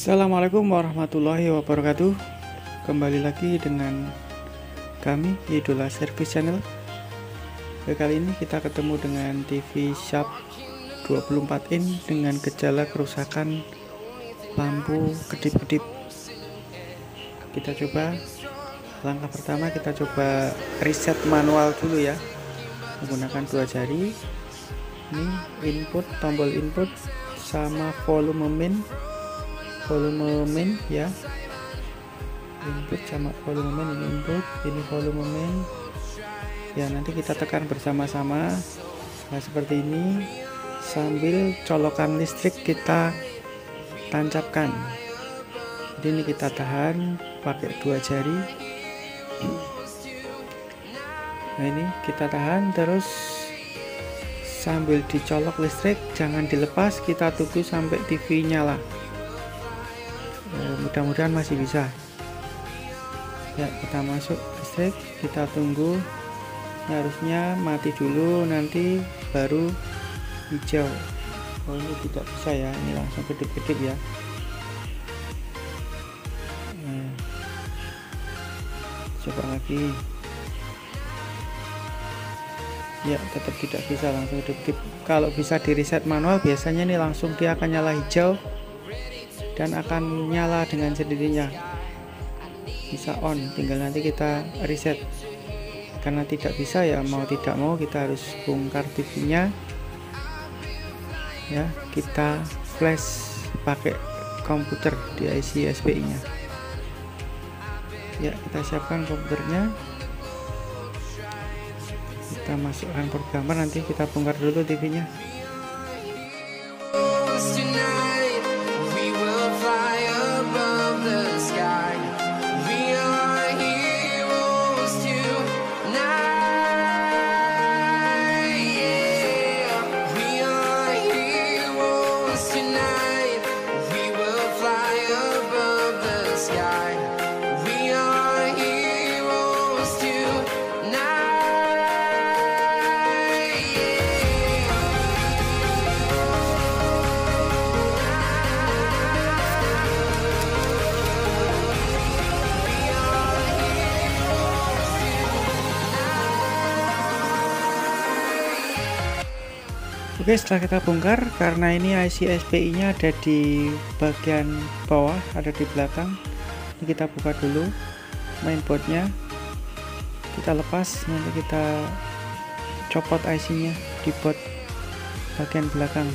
Assalamualaikum warahmatullahi wabarakatuh. Kembali lagi dengan kami Idola Service Channel. Kali ini kita ketemu dengan TV Sharp 24 in dengan gejala kerusakan lampu kedip-kedip. Kita coba Langkah pertama kita coba reset manual dulu ya. Menggunakan dua jari. Ini input, tombol input sama volume min volume main ya. Input sama volume main ini input ini volume main ya nanti kita tekan bersama-sama. Nah seperti ini. Sambil colokan listrik kita tancapkan. Jadi ini kita tahan pakai dua jari. Nah ini kita tahan terus. Sambil dicolok listrik jangan dilepas kita tunggu sampai TV nyala mudah-mudahan masih bisa. Ya kita masuk listrik kita tunggu. Ini harusnya mati dulu nanti baru hijau. Oh ini tidak bisa ya. Ini langsung kedip-kedip ya. Nah, coba lagi. Ya tetap tidak bisa langsung kedip-kedip. Kalau bisa di reset manual biasanya ini langsung dia akan nyala hijau dan akan nyala dengan sendirinya. Bisa on tinggal nanti kita reset. Karena tidak bisa ya mau tidak mau kita harus bongkar TV nya ya kita flash pakai komputer di IC SPI nya ya kita siapkan komputernya. Kita masukkan programmer nanti kita bongkar dulu TV nya Oke setelah kita bongkar karena ini IC SPI nya ada di bagian bawah ada di belakang ini kita buka dulu mainboardnya. Kita lepas nanti kita copot IC nya di board bagian belakang.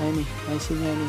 Nah ini IC nya ini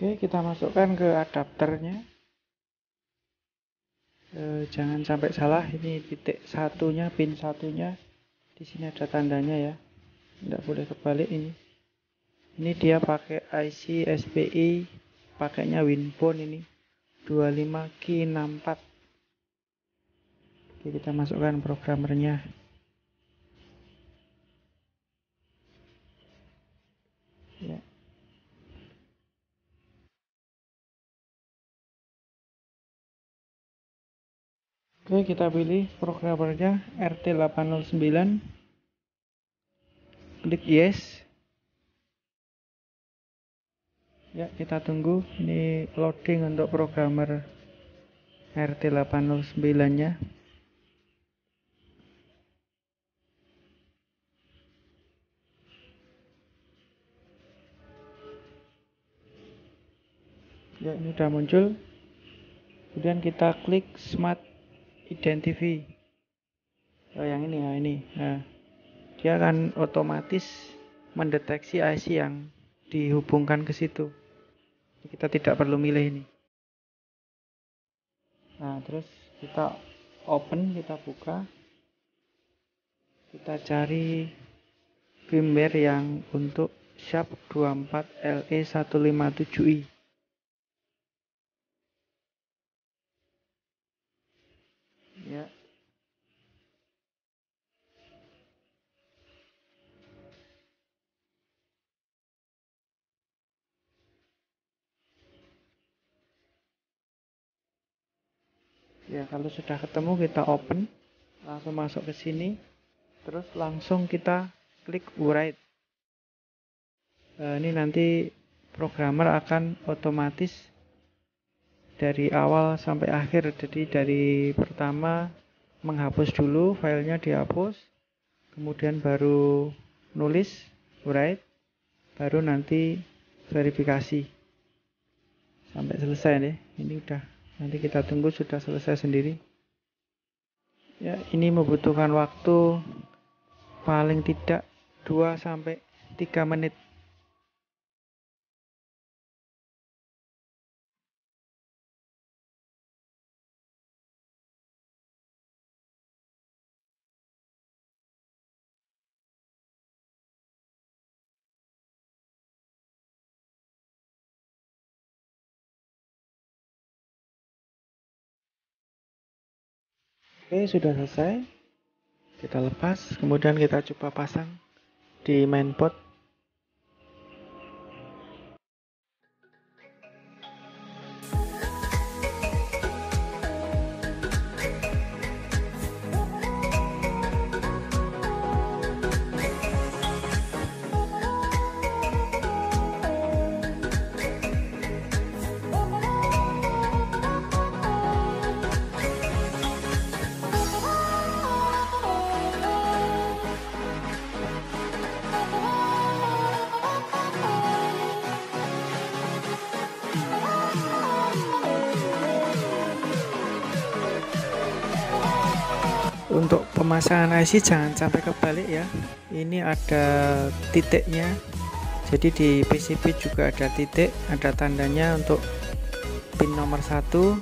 Oke, kita masukkan ke adapternya. E, jangan sampai salah, ini titik satunya, pin satunya. Di sini ada tandanya ya. Tidak boleh kebalik ini. Ini dia pakai IC SPI, pakainya Winbone ini 25K64. Oke, kita masukkan programmernya. Ya. Oke, kita pilih programmernya RT809. Klik yes. Ya, kita tunggu ini loading untuk programmer RT809-nya. Ya, ini sudah muncul. Kemudian kita klik Smart Identify. Oh, yang ini ya, ini. Nah, dia akan otomatis mendeteksi IC yang dihubungkan ke situ kita tidak perlu milih ini nah terus kita open kita buka kita cari firmware yang untuk Sharp 24 kalau sudah ketemu kita open. Langsung masuk ke sini. Terus langsung kita klik write. Nah, ini nanti programmer akan otomatis dari awal sampai akhir. Jadi dari pertama menghapus dulu filenya dihapus. Kemudian baru nulis write. Baru nanti verifikasi. Sampai selesai nih ini udah nanti kita tunggu sudah selesai sendiri. Ya ini membutuhkan waktu paling tidak 2 sampai 3 menit Oke, sudah selesai. Kita lepas, kemudian kita coba pasang di mainpot untuk pemasangan IC jangan sampai kebalik ya. Ini ada titiknya. Jadi di PCB juga ada titik ada tandanya untuk pin nomor satu.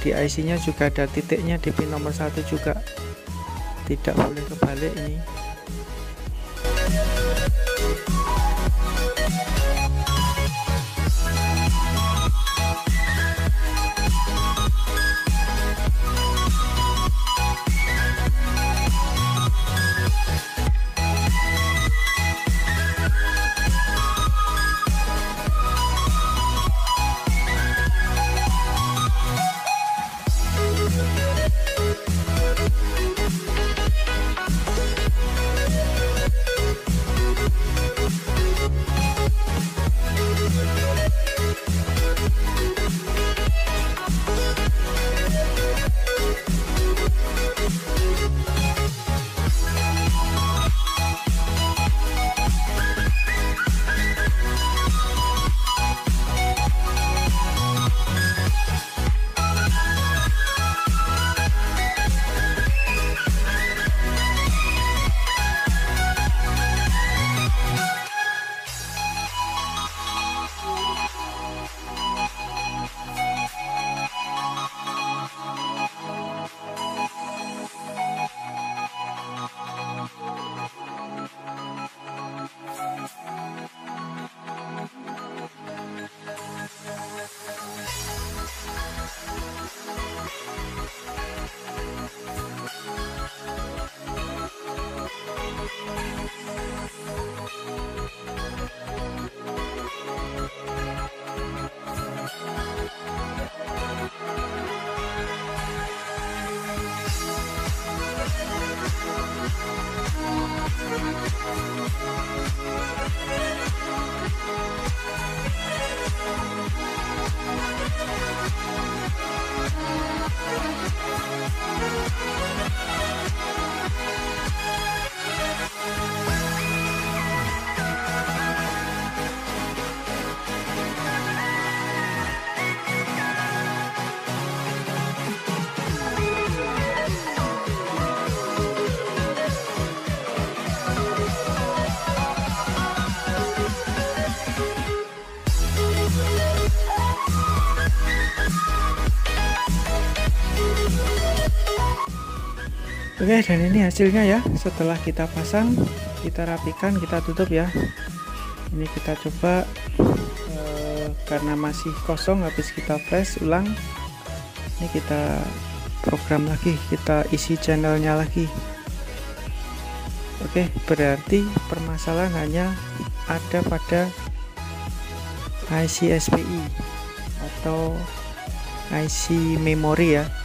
Di IC nya juga ada titiknya di pin nomor satu juga tidak boleh kebalik ini Oke dan ini hasilnya ya. Setelah kita pasang kita rapikan kita tutup ya. Ini kita coba eh, karena masih kosong habis kita flash ulang. Ini kita program lagi kita isi channelnya lagi. Oke berarti permasalahan hanya ada pada IC SPI atau IC memori ya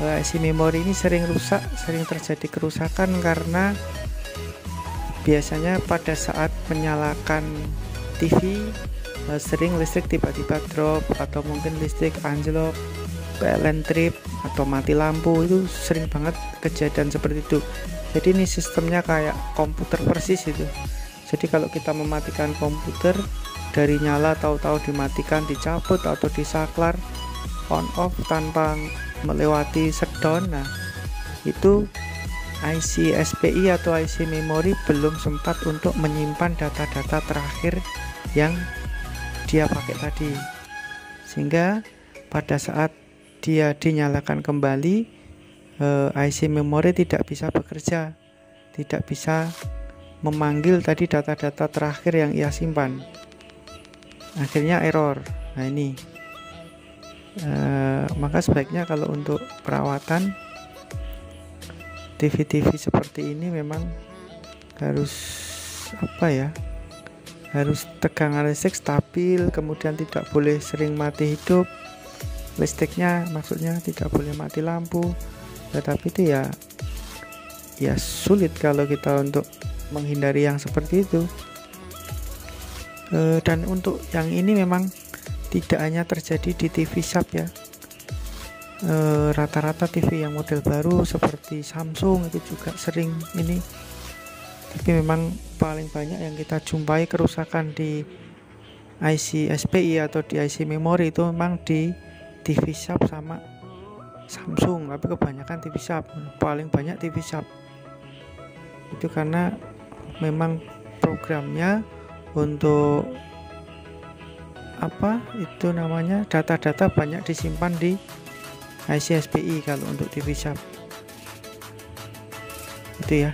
IC memori ini sering rusak sering terjadi kerusakan karena biasanya pada saat menyalakan TV eh, sering listrik tiba-tiba drop atau mungkin listrik anjlok PLN trip atau mati lampu itu sering banget kejadian seperti itu. Jadi ini sistemnya kayak komputer persis itu. Jadi kalau kita mematikan komputer dari nyala tahu-tahu dimatikan dicabut atau disaklar on off tanpa melewati shutdown nah itu IC SPI atau IC memori belum sempat untuk menyimpan data-data terakhir yang dia pakai tadi. Sehingga pada saat dia dinyalakan kembali eh, IC memori tidak bisa bekerja tidak bisa memanggil tadi data-data terakhir yang ia simpan. Akhirnya error. Nah ini e, maka sebaiknya kalau untuk perawatan TV-TV seperti ini memang harus apa ya harus tegangan listrik stabil kemudian tidak boleh sering mati hidup. Listriknya maksudnya tidak boleh mati lampu. Tetapi itu ya ya sulit kalau kita untuk menghindari yang seperti itu. E, dan untuk yang ini memang tidak hanya terjadi di TV shop ya. Eh, rata-rata e, TV yang model baru seperti Samsung itu juga sering ini. Tapi memang paling banyak yang kita jumpai kerusakan di IC SPI atau di IC memori itu memang di TV shop sama Samsung tapi kebanyakan TV shop. Paling banyak TV shop. Itu karena memang programnya untuk apa itu namanya data-data banyak disimpan di IC SPI kalau untuk TV Shop itu ya.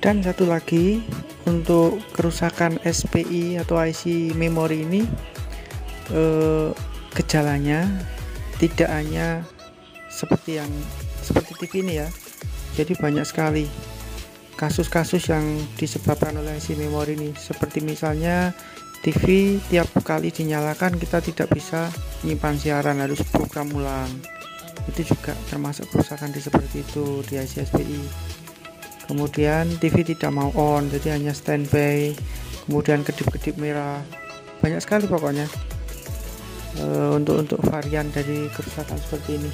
Dan satu lagi untuk kerusakan SPI atau IC memori ini eh, gejalanya tidak hanya seperti yang seperti TV ini ya. Jadi banyak sekali kasus-kasus yang disebabkan oleh si memori ini. Seperti misalnya TV tiap kali dinyalakan kita tidak bisa menyimpan siaran harus program ulang. Itu juga termasuk kerusakan di seperti itu di IC SPI kemudian TV tidak mau on jadi hanya standby. Kemudian kedip-kedip merah. Banyak sekali pokoknya e, untuk untuk varian dari kerusakan seperti ini.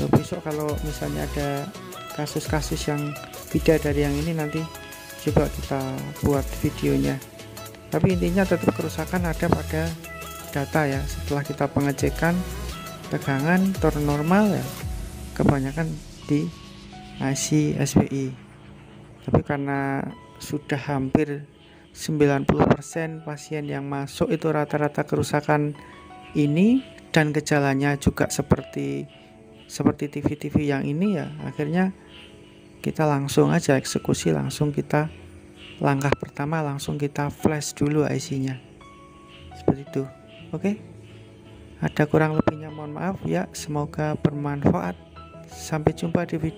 E, besok kalau misalnya ada kasus-kasus yang beda dari yang ini nanti coba kita buat videonya. Tapi intinya tetap kerusakan ada pada data ya. Setelah kita pengecekan tegangan turn normal ya kebanyakan di IC SPI tapi karena sudah hampir 90% pasien yang masuk itu rata-rata kerusakan ini dan gejalanya juga seperti seperti TV-TV yang ini ya akhirnya kita langsung aja eksekusi langsung kita langkah pertama langsung kita flash dulu IC nya seperti itu. Oke? Okay? ada kurang lebihnya mohon maaf ya. Semoga bermanfaat. Sampai jumpa di video